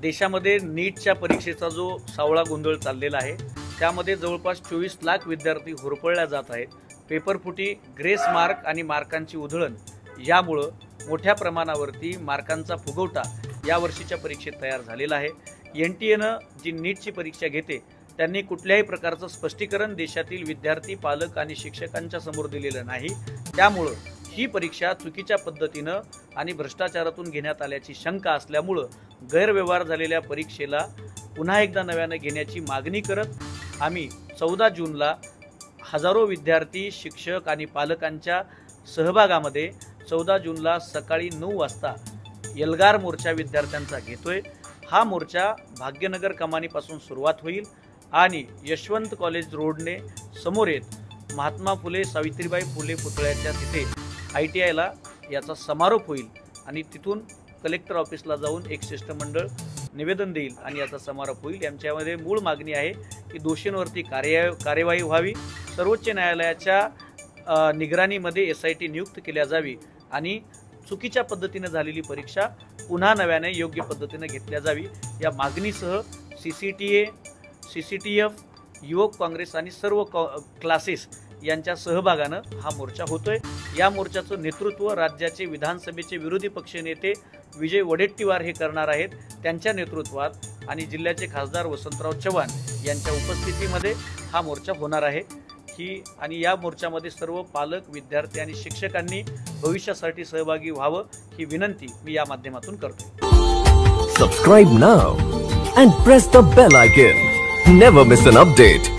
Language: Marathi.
देशामध्ये नीटच्या परीक्षेचा जो सावळा गोंधळ चाललेला आहे त्यामध्ये जवळपास चोवीस लाख विद्यार्थी होरपळल्या जात आहेत. पेपरफुटी ग्रेस मार्क आणि मार्कांची उधळण यामुळं मोठ्या प्रमाणावरती मार्कांचा फुगवटा या वर्षीच्या परीक्षेत तयार झालेला आहे. एन टी एनं जी नीटची परीक्षा घेते त्यांनी कुठल्याही प्रकारचं स्पष्टीकरण देशातील विद्यार्थी पालक आणि शिक्षकांच्या समोर दिलेलं नाही. त्यामुळं ही परीक्षा चुकीच्या पद्धतीनं आणि भ्रष्टाचारातून घेण्यात आल्याची शंका असल्यामुळं गैरव्यवहार झालेल्या परीक्षेला पुन्हा एकदा नव्यानं घेण्याची मागणी करत आम्ही चौदा जूनला हजारो विद्यार्थी शिक्षक आणि पालकांच्या सहभागामध्ये चौदा जूनला सकाळी नऊ वाजता एल्गार मोर्चा विद्यार्थ्यांचा घेतोय. हा मोर्चा भाग्यनगर कमानीपासून सुरुवात होईल आणि यशवंत कॉलेज रोडने समोर येत महात्मा फुले सावित्रीबाई फुले पुतळ्याच्या तिथे आय टी आयला याचा समारोप होईल आणि तिथून कलेक्टर ऑफिसला जाऊन एक शिष्टमंडळ निवेदन देईल आणि याचा समारोप होईल. यांच्यामध्ये मूळ मागणी आहे की दोषींवरती कार्य कार्यवाही व्हावी. सर्वोच्च न्यायालयाच्या निगराणीमध्ये एस आय टी नियुक्त केल्या जावी आणि चुकीच्या पद्धतीनं झालेली परीक्षा पुन्हा नव्याने योग्य पद्धतीनं घेतल्या जावी. या मागणीसह C C T A C C T F युवक काँग्रेस आणि सर्व कॉ क्लासेस यांच्या सहभागानं हा मोर्चा होतोय. या मोर्चाचं नेतृत्व राज्याचे विधानसभेचे विरोधी पक्षनेते विजय वडेट्टीवार हे करणार आहेत. त्यांच्या नेतृत्वात आणि जिल्ह्याचे खासदार वसंतराव चव्हाण यांच्या उपस्थितीमध्ये हा मोर्चा होणार आहे. ही आणि या मोर्चामध्ये सर्व पालक विद्यार्थी आणि शिक्षकांनी भविष्यासाठी सहभागी व्हावं ही विनंती मी या माध्यमातून करतो subscribe now and press the bell icon never miss an update